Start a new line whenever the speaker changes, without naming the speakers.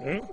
Mm.